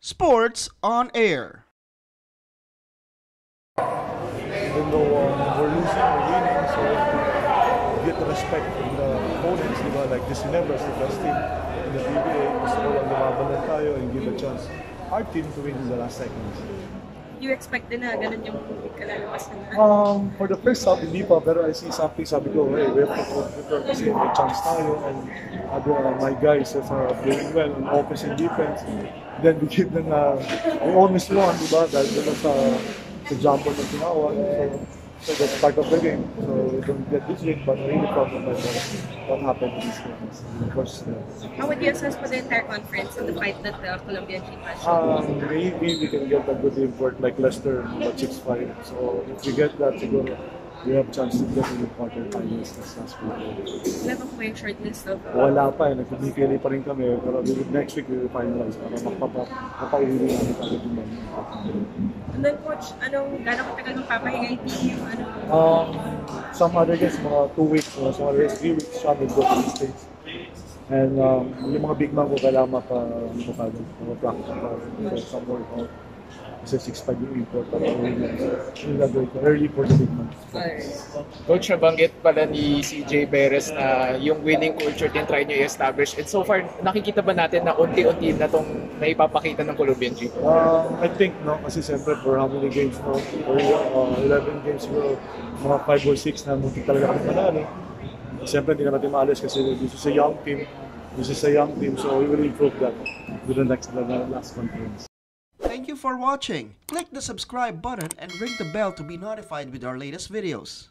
Sports on Air. even though um, we're losing winning, so we get the respect from the opponents? Like this the best team in the PBA, a chance our team to win in the last seconds. You expect din na ganun yung kalalabasan na? Um, for the first half, hindi pa, pero I see something, sabi ko, hey, we have to contribute kasi may chance tayo and other, uh, my guys are doing well on offense and defense. Then we give them, uh, we almost won, di ba? Dahil dito sa, sa jumper na tinawag. So, so that's part of the game. So we don't get this win, but really proud of what, what happened in this game. Of course, How would you assess for the entire conference and the fight that the Colombian team has? Um, maybe we can get a good import like Leicester, but 6-5. So if we get that, it's siguro, we have chance to get in the quarterfinals na sa school. Wala po yung shortlist of... Wala pa eh, nagpipili pa rin kami. Pero we will- next week we will finalize para magpapa, mapauwi namin agad yung mga. And then coach, anong gano'ng katagal magpapahinga yung team? Ano? Um, some other guys, mga 2 weeks, or some other 3 weeks, siya will go to the States. And um, yung mga big man ko kailangan mapa, mapa, mapa-practice pa, for some workout. Kasi 6'5 yung import, yung gagawin ko, early for the big man. Coach, nabanggit pala ni CJ Perez na yung winning culture din try nyo i-establish. And so far, nakikita ba natin na unti-unti na itong naipapakita ng Colombian team? Um, I think, no, kasi siyempre for how many games, no, for uh, 11 games, siguro, mga 5 or 6 na muntik talaga kami manalo. Siyempre, hindi na natin maalis kasi this is a young team. This is a young team, so we will improve that with the next, the last conference. For watching. Click the subscribe button and ring the bell to be notified with our latest videos.